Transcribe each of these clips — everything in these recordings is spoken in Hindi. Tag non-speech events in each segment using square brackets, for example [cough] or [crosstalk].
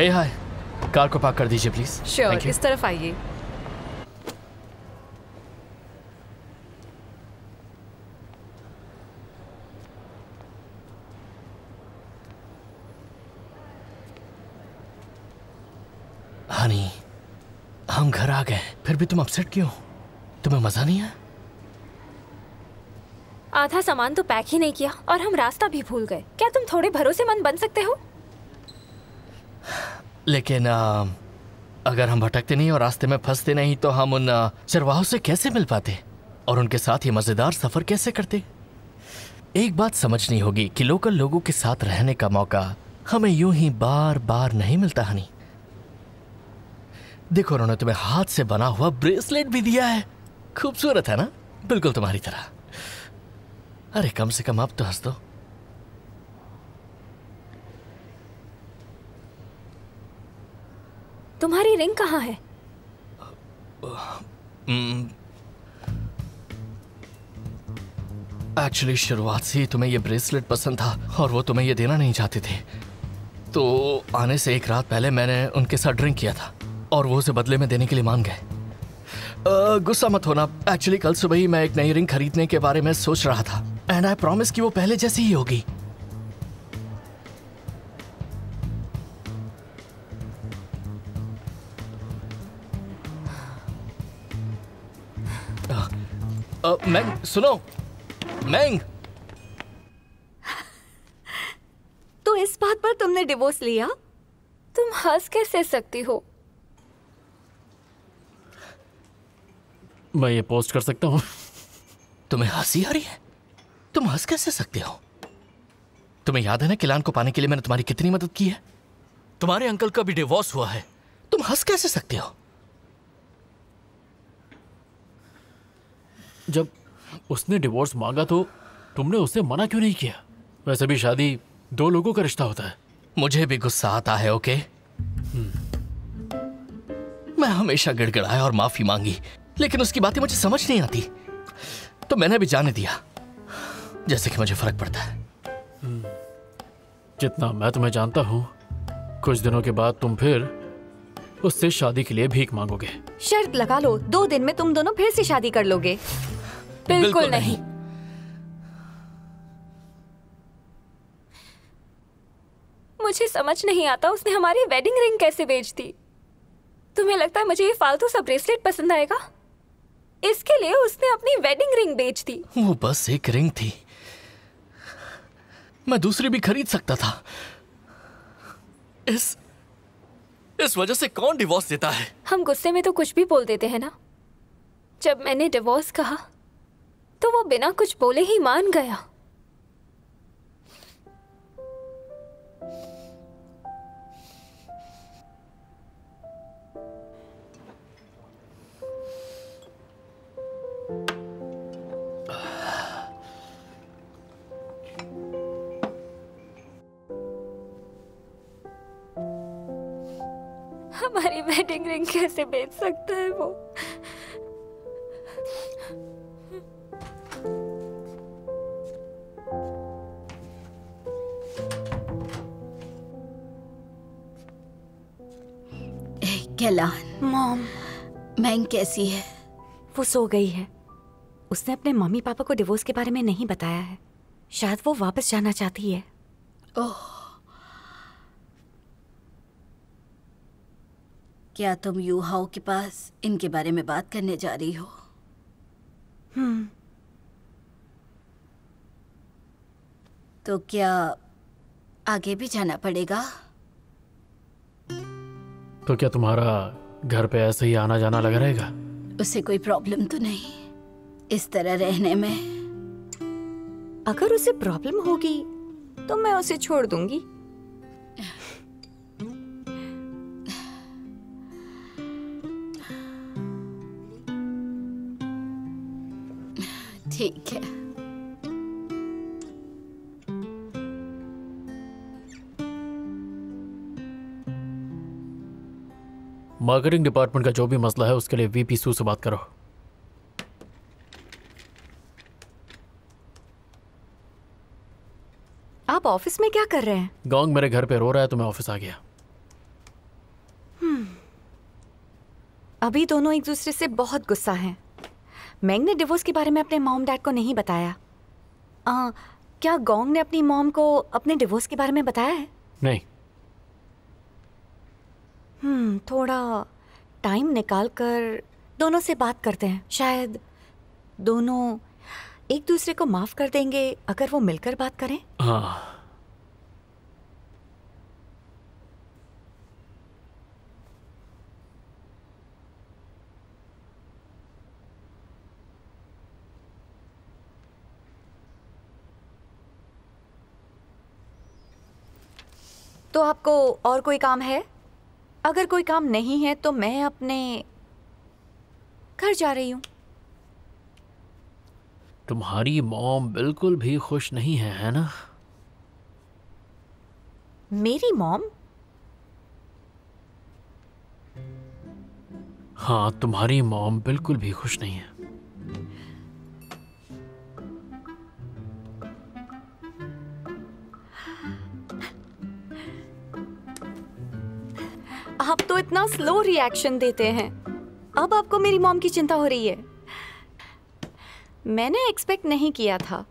हे हाय कार को पार्क कर दीजिए प्लीज़ श्योर इस तरफ़ आइए। हनी हम घर आ गए। फिर भी तुम अपसेट क्यों? तुम्हें मज़ा नहीं है आधा सामान तो पैक ही नहीं किया और हम रास्ता भी भूल गए। क्या तुम थोड़े भरोसेमंद बन सकते हो? लेकिन आ, अगर हम भटकते नहीं और रास्ते में फंसते नहीं तो हम उन चरवाहों से कैसे मिल पाते? और उनके साथ ये मज़ेदार सफ़र कैसे करते? एक बात समझनी होगी कि लोकल लोगों के साथ रहने का मौका हमें यूँ ही बार बार नहीं मिलता हनी। देखो उन्होंने तुम्हें हाथ से बना हुआ ब्रेसलेट भी दिया है। खूबसूरत है ना? बिल्कुल तुम्हारी तरह। अरे कम से कम अब तो हंस दो। तुम्हारी रिंग कहाँ है? एक्चुअली शुरुआत से ही तुम्हें ये ब्रेसलेट पसंद था और वो तुम्हें ये देना नहीं चाहते थे। तो आने से एक रात पहले मैंने उनके साथ ड्रिंक किया था और वो उसे बदले में देने के लिए मान गए। अ, गुस्सा मत होना। एक्चुअली कल सुबह ही मैं एक नई रिंग खरीदने के बारे में सोच रहा था एंड आई प्रॉमिस कि वो पहले जैसी ही होगी। मैंग सुनो। मैंग। [laughs] तो इस बात पर तुमने डिवोर्स लिया? तुम हंस कैसे सकती हो? मैं ये पोस्ट कर सकता हूँ। तुम्हें हँसी आ रही है? तुम हंस कैसे सकते हो? तुम्हें याद है ना किलान को पाने के लिए मैंने तुम्हारी कितनी मदद की है? तुम्हारे अंकल का भी डिवोर्स हुआ है। तुम हंस कैसे सकते हो? जब उसने डिवोर्स मांगा तो तुमने उसे मना क्यों नहीं किया? वैसे भी शादी दो लोगों का रिश्ता होता है। मुझे भी गुस्सा आता है ओके? मैं हमेशा गिड़गिड़ाया और माफ़ी मांगी लेकिन उसकी बातें मुझे समझ नहीं आती। तो मैंने भी जाने दिया जैसे कि मुझे फ़र्क पड़ता है। जितना मैं तुम्हें जानता हूँ कुछ दिनों के बाद तुम फिर उससे शादी के लिए भीख मांगोगे। शर्त लगा लो दो दिन में तुम दोनों फिर से शादी कर लोगे। बिल्कुल, नहीं। मुझे समझ नहीं आता उसने हमारी वेडिंग रिंग कैसे बेच दी। तुम्हें लगता है मुझे ये फालतू सा ब्रेसलेट पसंद आएगा? इसके लिए उसने अपनी वेडिंग रिंग बेच दी। वो बस एक रिंग थी। मैं दूसरी भी खरीद सकता था। इस इस वजह से कौन डिवोर्स देता है? हम गुस्से में तो कुछ भी बोल देते हैं ना। जब मैंने डिवोर्स कहा तो वो बिना कुछ बोले ही मान गया। हमारी वेडिंग रिंग कैसे बेच सकता है वो? कैलान मॉम। मैंग कैसी है? वो सो गई है। उसने अपने मम्मी पापा को डिवोर्स के बारे में नहीं बताया है। शायद वो वापस जाना चाहती है। ओह। क्या तुम यूहाओ के पास इनके बारे में बात करने जा रही हो? हम्म। तो क्या आगे भी जाना पड़ेगा? तो क्या तुम्हारा घर पे ऐसे ही आना जाना लगा रहेगा? उसे कोई प्रॉब्लम तो नहीं। इस तरह रहने में। अगर उसे प्रॉब्लम होगी तो मैं उसे छोड़ दूँगी। ठीक है। मार्केटिंग डिपार्टमेंट का जो भी मसला है उसके लिए वीपी सू से बात करो। आप ऑफ़िस में क्या कर रहे हैं? गोंग मेरे घर पे रो रहा है तो मैं ऑफ़िस आ गया। हम्म। अभी दोनों एक दूसरे से बहुत गुस्सा हैं। मैंग ने डिवोर्स के बारे में अपने मॉम डैड को नहीं बताया। आ, क्या गोंग ने अपनी मॉम को अपने डिवोर्स के बारे में बताया है? नहीं। थोड़ा टाइम निकाल कर दोनों से बात करते हैं। शायद दोनों एक दूसरे को माफ़ कर देंगे अगर वो मिलकर बात करें। हाँ। तो आपको और कोई काम है? अगर कोई काम नहीं है तो मैं अपने घर जा रही हूँ। तुम्हारी मॉम बिल्कुल भी खुश नहीं है है ना? मेरी मॉम? हाँ तुम्हारी मॉम बिल्कुल भी खुश नहीं है। आप तो इतना स्लो रिएक्शन देते हैं। अब आपको मेरी मॉम की चिंता हो रही है। मैंने एक्सपेक्ट नहीं किया था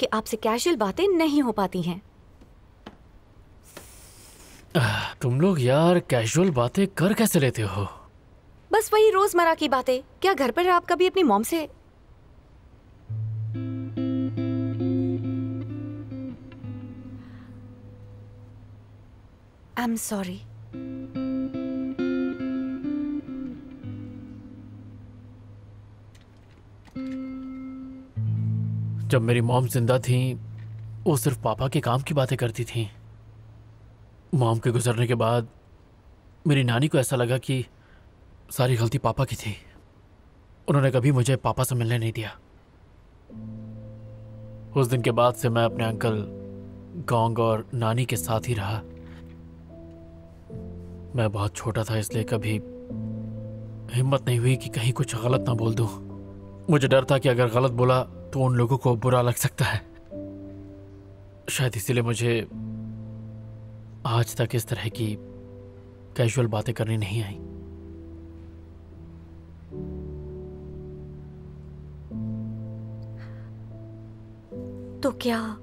कि आपसे कैजुअल बातें नहीं हो पाती हैं। तुम लोग यार कैजुअल बातें कर कैसे लेते हो? बस वही रोज़मर्रा की बातें। क्या घर पर आप कभी अपनी मॉम से आई एम सॉरी जब मेरी मॉम ज़िंदा थी, वो सिर्फ़ पापा के काम की बातें करती थी। मॉम के गुजरने के बाद मेरी नानी को ऐसा लगा कि सारी गलती पापा की थी। उन्होंने कभी मुझे पापा से मिलने नहीं दिया। उस दिन के बाद से मैं अपने अंकल, गोंग और नानी के साथ ही रहा। मैं बहुत छोटा था, इसलिए कभी हिम्मत नहीं हुई कि कहीं कुछ गलत ना बोल दूँ। मुझे डर था कि अगर गलत बोला तो उन लोगों को बुरा लग सकता है। शायद इसीलिए मुझे आज तक इस तरह की कैजुअल बातें करनी नहीं आई। तो क्या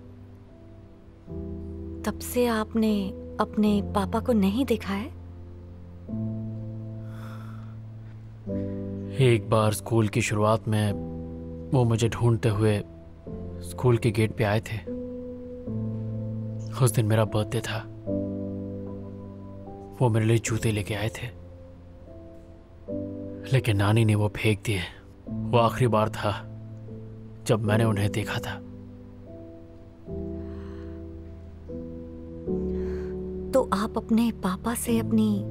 तब से आपने अपने पापा को नहीं देखा है? एक बार स्कूल की शुरुआत में वो मुझे ढूंढते हुए स्कूल के गेट पे आए थे। उस दिन मेरा बर्थडे था। वो मेरे लिए जूते लेके आए थे। लेकिन नानी ने वो फेंक दिए। वो आखिरी बार था जब मैंने उन्हें देखा था। तो आप अपने पापा से अपनी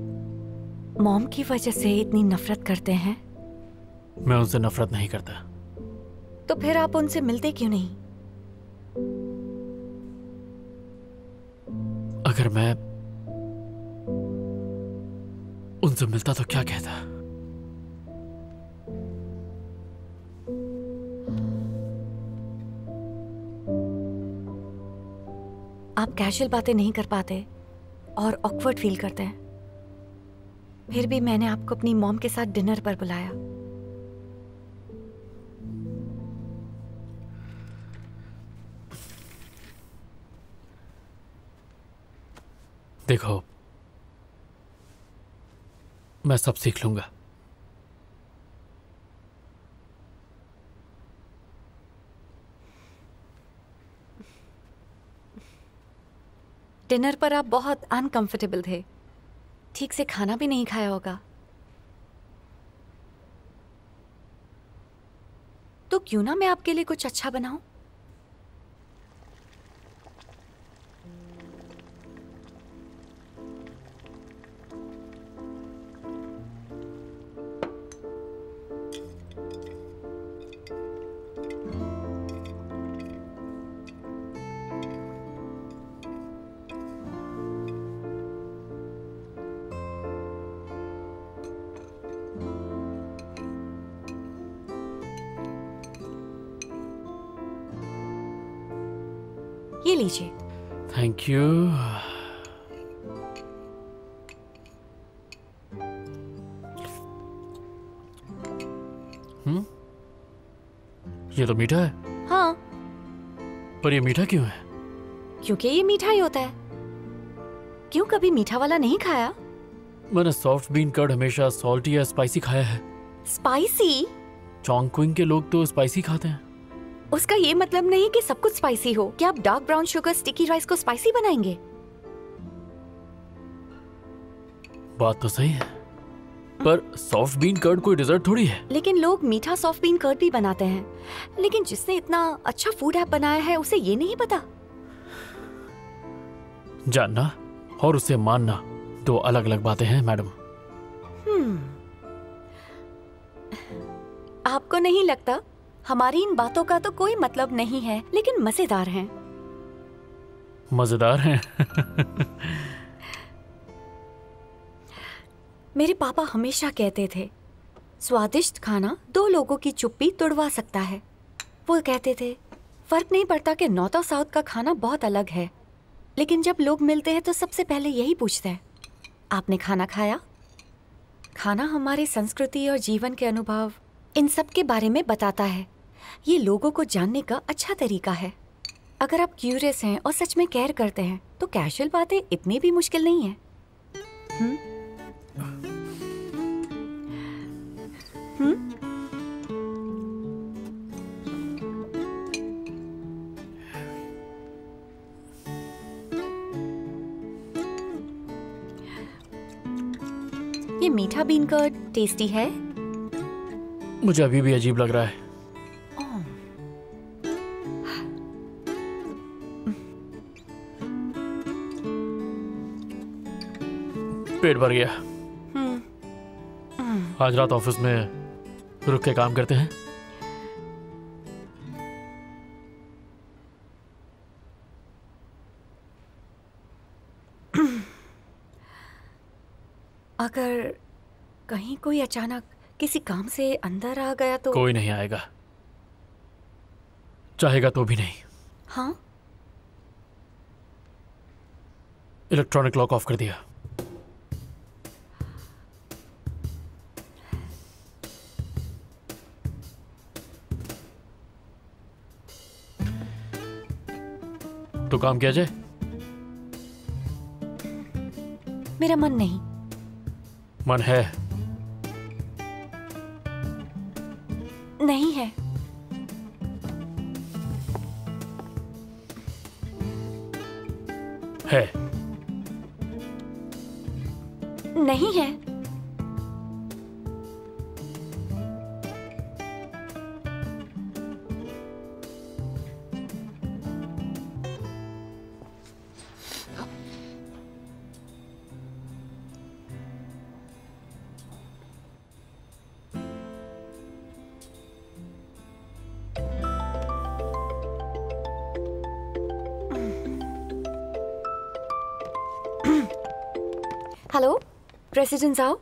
मॉम की वजह से इतनी नफरत करते हैं? मैं उनसे नफरत नहीं करता। तो फिर आप उनसे मिलते क्यों नहीं? अगर मैं उनसे मिलता तो क्या कहता? आप कैशुअल बातें नहीं कर पाते और ऑकवर्ड फील करते हैं। फिर भी मैंने आपको अपनी मॉम के साथ डिनर पर बुलाया। देखो, मैं सब सीख लूँगा। डिनर पर आप बहुत अनकंफर्टेबल थे। ठीक से खाना भी नहीं खाया होगा। तो क्यों ना मैं आपके लिए कुछ अच्छा बनाऊँ? ये तो मीठा है। हाँ। पर ये मीठा क्यों है? क्योंकि ये मीठा ही होता है। क्यों कभी मीठा वाला नहीं खाया? मैंने सॉफ्ट बीन कर्ड हमेशा सॉल्टी या स्पाइसी खाया है। स्पाइसी चोंगक्विंग के लोग तो स्पाइसी खाते हैं। उसका ये मतलब नहीं कि सब कुछ स्पाइसी हो। क्या आप dark brown sugar sticky rice को स्पाइसी बनाएँगे? बात तो सही है। पर सॉफ्ट बीन कर्ड कोई डिजर्ट थोड़ी है? लेकिन लोग मीठा सॉफ्ट बीन कर्ड भी बनाते हैं। लेकिन जिसने इतना अच्छा फ़ूड ऐप बनाया है उसे ये नहीं पता। जानना और उसे मानना दो अलग अलग बातें हैं मैडम। आपको नहीं लगता? हमारी इन बातों का तो कोई मतलब नहीं है लेकिन मज़ेदार हैं। मज़ेदार हैं। मेरे पापा हमेशा कहते थे, स्वादिष्ट खाना दो लोगों की चुप्पी तुड़वा सकता है। वो कहते थे, फ़र्क नहीं पड़ता कि नॉर्थ और साउथ का खाना बहुत अलग है, लेकिन जब लोग मिलते हैं तो सबसे पहले यही पूछते हैं, आपने खाना खाया? खाना हमारे संस्कृति और जीवन के अनुभव इन सब के बारे में बताता है। ये लोगों को जानने का अच्छा तरीका है। अगर आप क्यूरियस हैं और सच में केयर करते हैं तो कैशुअल बातें इतनी भी मुश्किल नहीं है। हम्म? ये मीठा बीन कर्ड टेस्टी है? मुझे अभी भी अजीब लग रहा है। पेट भर गया। आज रात ऑफ़िस में रुक के काम करते हैं। अगर कहीं कोई अचानक किसी काम से अंदर आ गया तो कोई नहीं आएगा। चाहेगा तो भी नहीं। हाँ? इलेक्ट्रॉनिक लॉक ऑफ़ कर दिया। तो काम किया जाए। मेरा मन नहीं। मन है। हेलो प्रेसिडेंट साहब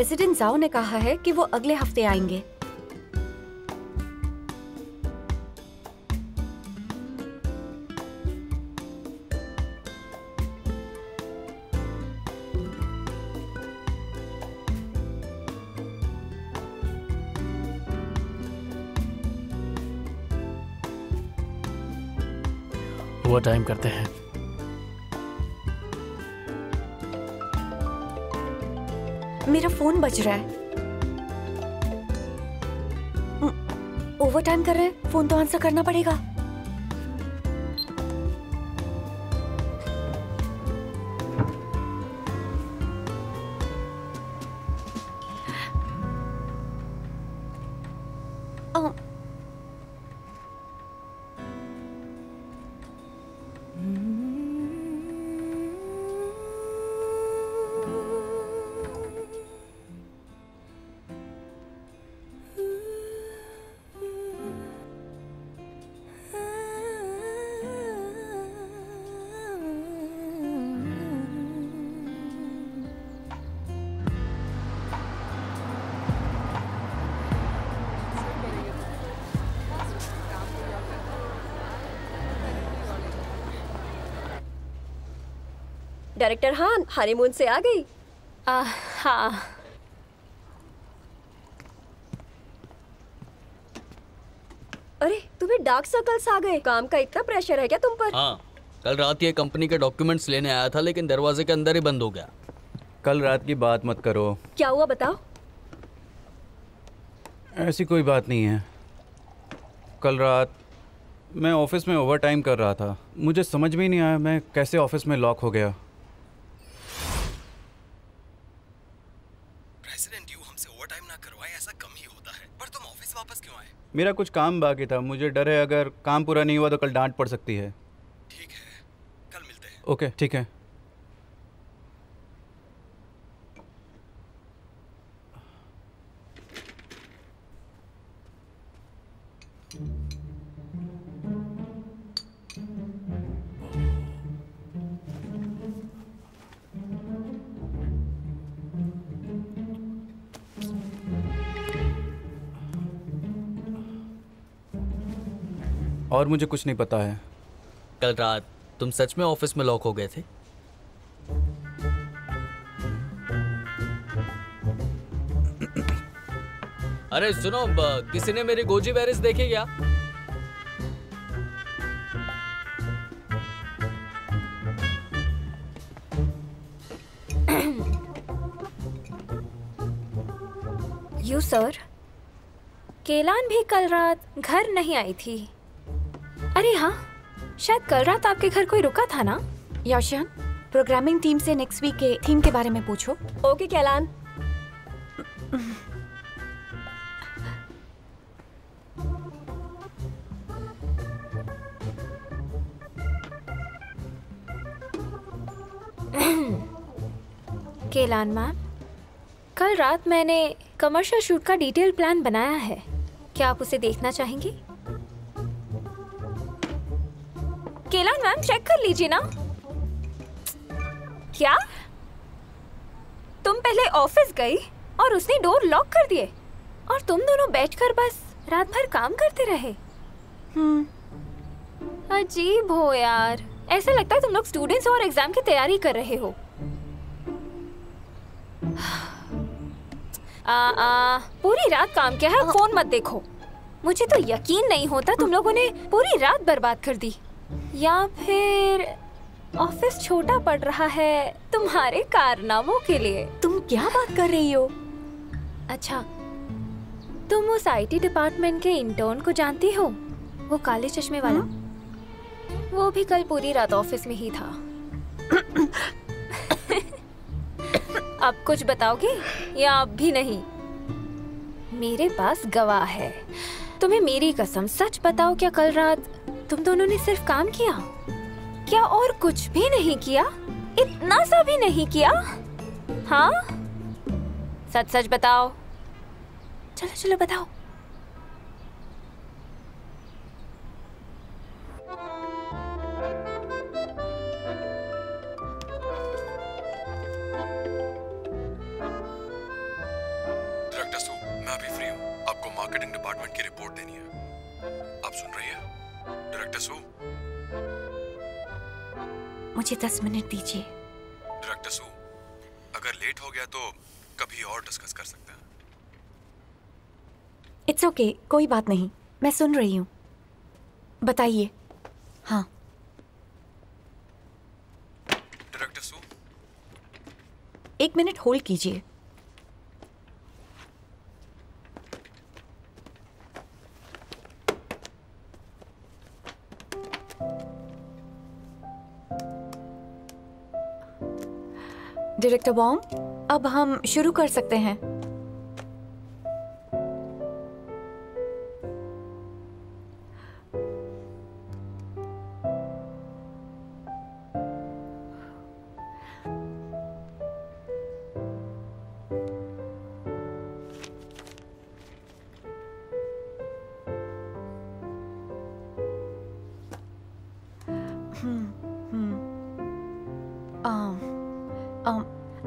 प्रेसिडेंट जाओ ने कहा है कि वो अगले हफ़्ते आएँगे। ओवर टाइम करते हैं। मेरा फ़ोन बज रहा है। ओवर टाइम कर रहे हैं, फ़ोन तो आंसर करना पड़ेगा। डायरेक्टर हान हनीमून से आ गई। आ, हाँ। अरे तुम्हें डार्क सर्कल्स आ गए। काम का इतना प्रेशर है क्या तुम पर? हाँ कल रात ये कंपनी के डॉक्यूमेंट्स लेने आया था लेकिन दरवाजे के अंदर ही बंद हो गया। कल रात की बात मत करो। क्या हुआ बताओ? ऐसी कोई बात नहीं है। कल रात मैं ऑफ़िस में ओवर टाइम कर रहा था। मुझे समझ में ही नहीं आया मैं कैसे ऑफ़िस में लॉक हो गया। मेरा कुछ काम बाकी था। मुझे डर है अगर काम पूरा नहीं हुआ तो कल डांट पड़ सकती है। ठीक है कल मिलते हैं। ओके ठीक है। और मुझे कुछ नहीं पता है। कल रात तुम सच में ऑफ़िस में लॉक हो गए थे? अरे सुनो किसी ने मेरी गोजी वेरिस देखी क्या? यू सर केलान भी कल रात घर नहीं आई थी। अरे हाँ शायद कल रात आपके घर कोई रुका था ना? याशान प्रोग्रामिंग टीम से नेक्स्ट वीक के थीम के बारे में पूछो। ओके कैलान केलान मैम कल रात मैंने कमर्शियल शूट का डिटेल प्लान बनाया है। क्या आप उसे देखना चाहेंगे? केलान मैम चेक कर लीजिए ना। क्या? तुम पहले ऑफ़िस गई और उसने डोर लॉक कर दिए और तुम दोनों बैठकर बस रात भर काम करते रहे। अजीब हो यार। ऐसा लगता है तुम लोग स्टूडेंट्स और एग्ज़ाम की तैयारी कर रहे हो। आ, आ, पूरी रात काम किया है फ़ोन मत देखो। मुझे तो यकीन नहीं होता तुम लोगों ने पूरी रात बर्बाद कर दी। या फिर ऑफ़िस छोटा पड़ रहा है तुम्हारे कारनामों के लिए। तुम क्या बात कर रही हो? अच्छा तुम उस आईटी डिपार्टमेंट के इंटर्न को जानती हो? वो काले चश्मे वाला? वो भी कल पूरी रात ऑफ़िस में ही था। अब कुछ बताओगे या अब भी नहीं? मेरे पास गवाह है। तुम्हें मेरी कसम सच बताओ क्या कल रात तुम दोनों ने सिर्फ़ काम किया? क्या और कुछ भी नहीं किया? इतना सा भी नहीं किया? हाँ? सच सच बताओ। चलो चलो, बताओ। मैं अभी फ्री हूँ। आपको मार्केटिंग डिपार्टमेंट की रिपोर्ट देनी है। आप सुन रही हैं? डायरेक्टर सू मुझे दस मिनट दीजिए। डायरेक्टर सू अगर लेट हो गया तो कभी और डिस्कस कर सकते हैं। इट्स ओके okay, कोई बात नहीं मैं सुन रही हूँ। बताइए। हाँ। डायरेक्टर सू एक मिनट होल्ड कीजिए। डायरेक्टर बॉम अब हम शुरू कर सकते हैं।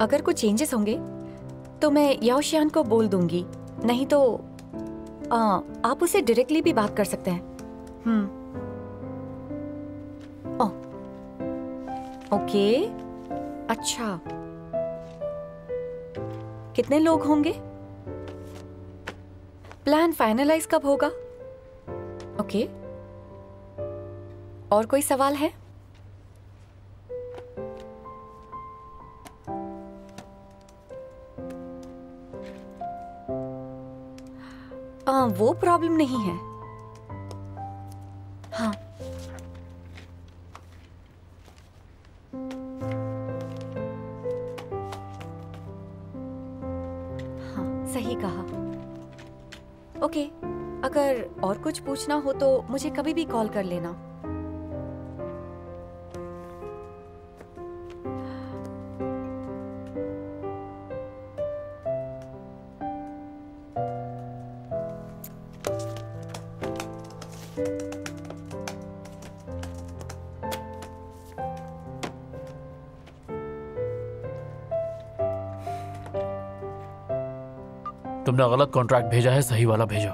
अगर कुछ चेंजेस होंगे तो मैं याओशियान को बोल दूँगी। नहीं तो आ, आप उसे डायरेक्टली भी बात कर सकते हैं। हम्म। ओ, ओके अच्छा। कितने लोग होंगे? प्लान फाइनलाइज कब होगा? ओके और कोई सवाल है? आ, वो प्रॉब्लम नहीं है। हाँ। हाँ सही कहा। ओके अगर और कुछ पूछना हो तो मुझे कभी भी कॉल कर लेना। तुमने गलत कॉन्ट्रैक्ट भेजा है सही वाला भेजो।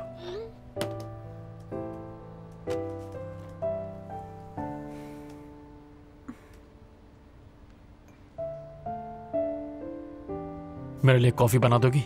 मेरे लिए कॉफ़ी बना दोगी?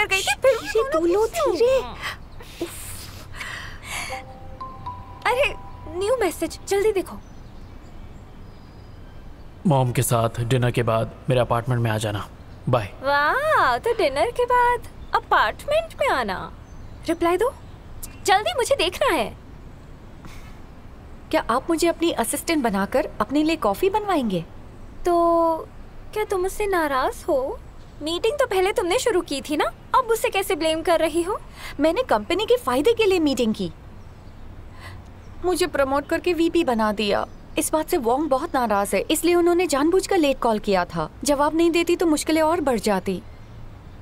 लेकर गई थी फिर भी बोलो धीरे। अरे न्यू मैसेज जल्दी देखो। मॉम के साथ डिनर के बाद मेरे अपार्टमेंट में आ जाना। बाय वाह तो डिनर के बाद अपार्टमेंट में आना। रिप्लाई दो। जल्दी मुझे देखना है। क्या आप मुझे अपनी असिस्टेंट बनाकर अपने लिए कॉफ़ी बनवाएँगे? तो क्या तुम उससे नाराज़ हो? मीटिंग तो पहले तुमने शुरू की थी ना? अब मुझसे कैसे ब्लेम कर रही हो? मैंने कंपनी के फ़ायदे के लिए मीटिंग की। मुझे प्रमोट करके वीपी बना दिया। इस बात से वोंग बहुत नाराज़ है, इसलिए उन्होंने जानबूझकर लेट कॉल किया था। जवाब नहीं देती तो मुश्किलें और बढ़ जाती।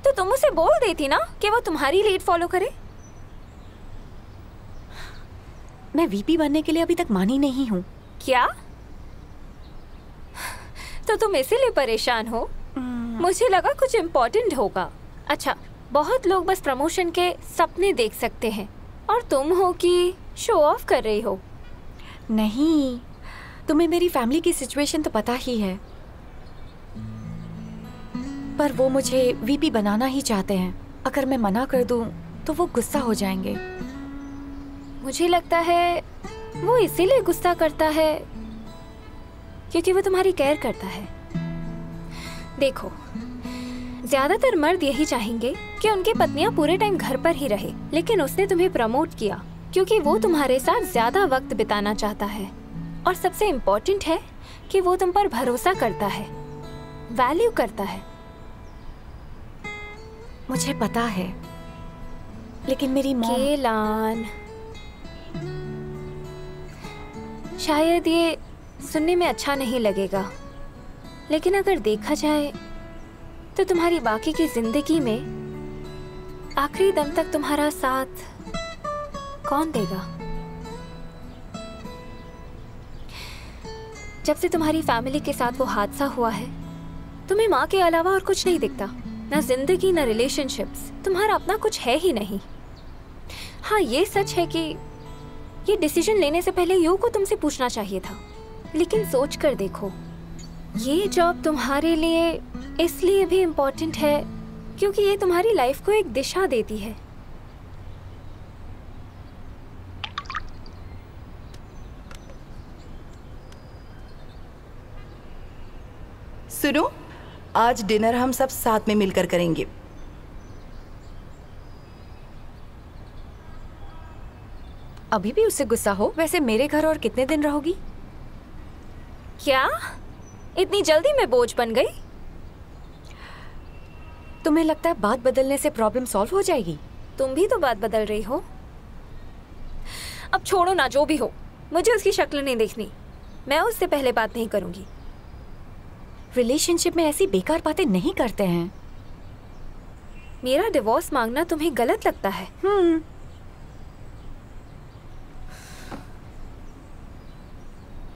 तो तुम उसे बोल देती ना कि वो तुम्हारी लीड फॉलो करे? मैं वीपी बनने के लिए अभी तक मानी नहीं हूँ। क्या? तो तुम इसीलिए परेशान हो मुझे लगा कुछ इम्पोर्टेंट होगा। अच्छा बहुत लोग बस प्रमोशन के सपने देख सकते हैं और तुम हो कि शो ऑफ़ कर रही हो। नहीं तुम्हें मेरी फैमिली की सिचुएशन तो पता ही है। पर वो मुझे वीपी बनाना ही चाहते हैं। अगर मैं मना कर दूँ तो वो गुस्सा हो जाएँगे। मुझे लगता है वो इसीलिए गुस्सा करता है क्योंकि वो तुम्हारी केयर करता है। देखो ज़्यादातर मर्द यही चाहेंगे कि उनकी पत्नियाँ पूरे टाइम घर पर ही रहे लेकिन उसने तुम्हें प्रमोट किया क्योंकि वो तुम्हारे साथ ज़्यादा वक्त बिताना चाहता है। और सबसे इम्पोर्टेंट है कि वो तुम पर भरोसा करता है वैल्यू करता है। मुझे पता है लेकिन मेरी मॉम केलान शायद ये सुनने में अच्छा नहीं लगेगा लेकिन अगर देखा जाए तो तुम्हारी बाकी की ज़िंदगी में आखिरी दम तक तुम्हारा साथ कौन देगा? जब से तुम्हारी फैमिली के साथ वो हादसा हुआ है, तुम्हें माँ के अलावा और कुछ नहीं दिखता। ना ज़िंदगी, ना रिलेशनशिप्स तुम्हारा अपना कुछ है ही नहीं। हाँ ये सच है कि ये डिसीज़न लेने से पहले यू को तुमसे पूछना चाहिए था। लेकिन सोच कर देखो ये जॉब तुम्हारे लिए इसलिए भी इम्पोर्टेंट है क्योंकि ये तुम्हारी लाइफ को एक दिशा देती है। सुनो आज डिनर हम सब साथ में मिलकर करेंगे। अभी भी उससे गुस्सा हो? वैसे मेरे घर और कितने दिन रहोगी? क्या? इतनी जल्दी मैं बोझ बन गई? तुम्हें लगता है बात बदलने से प्रॉब्लम सॉल्व हो जाएगी? तुम भी तो बात बदल रही हो। अब छोड़ो ना जो भी हो मुझे उसकी शक्ल नहीं देखनी। मैं उससे पहले बात नहीं करूँगी। रिलेशनशिप में ऐसी बेकार बातें नहीं करते हैं। मेरा डिवोर्स मांगना तुम्हें गलत लगता है। हम्म।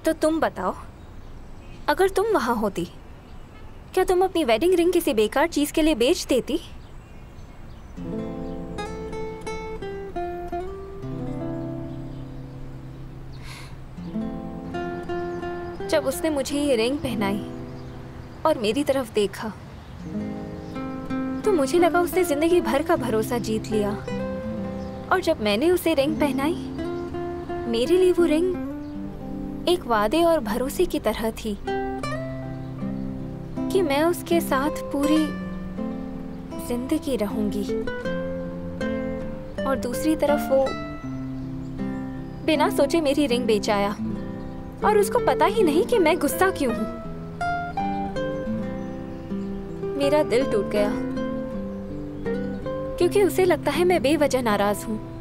तो तुम बताओ अगर तुम वहाँ होती, क्या तुम अपनी वेडिंग रिंग किसी बेकार चीज़ के लिए बेच देती? जब उसने मुझे ये रिंग पहनाई और मेरी तरफ़ देखा तो मुझे लगा उसने ज़िंदगी भर का भरोसा जीत लिया। और जब मैंने उसे रिंग पहनाई, मेरे लिए वो रिंग एक वादे और भरोसे की तरह थी कि मैं उसके साथ पूरी ज़िंदगी रहूँगी। और दूसरी तरफ़ वो बिना सोचे मेरी रिंग बेच आया और उसको पता ही नहीं कि मैं गुस्सा क्यों हूँ। मेरा दिल टूट गया, क्योंकि उसे लगता है मैं बेवजह नाराज़ हूँ।